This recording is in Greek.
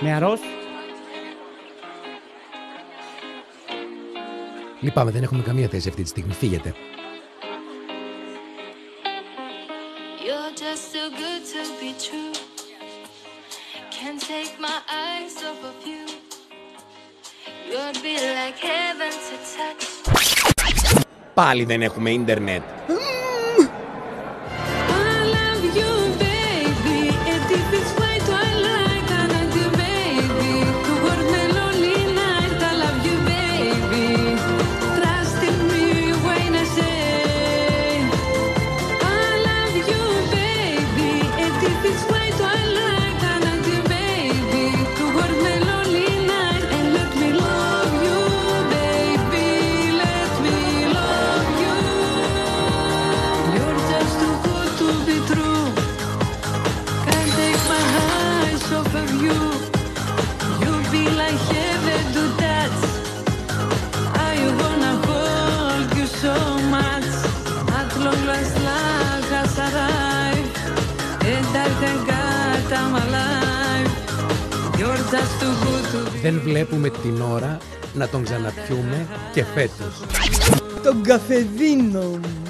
Νεαρός. Λυπάμαι, δεν έχουμε καμία θέση αυτή τη στιγμή. Φύγετε. Πάλι δεν έχουμε ίντερνετ. Δεν βλέπουμε την ώρα να τον ξαναπιούμε και φέτος. Τον καφεδίνο μου.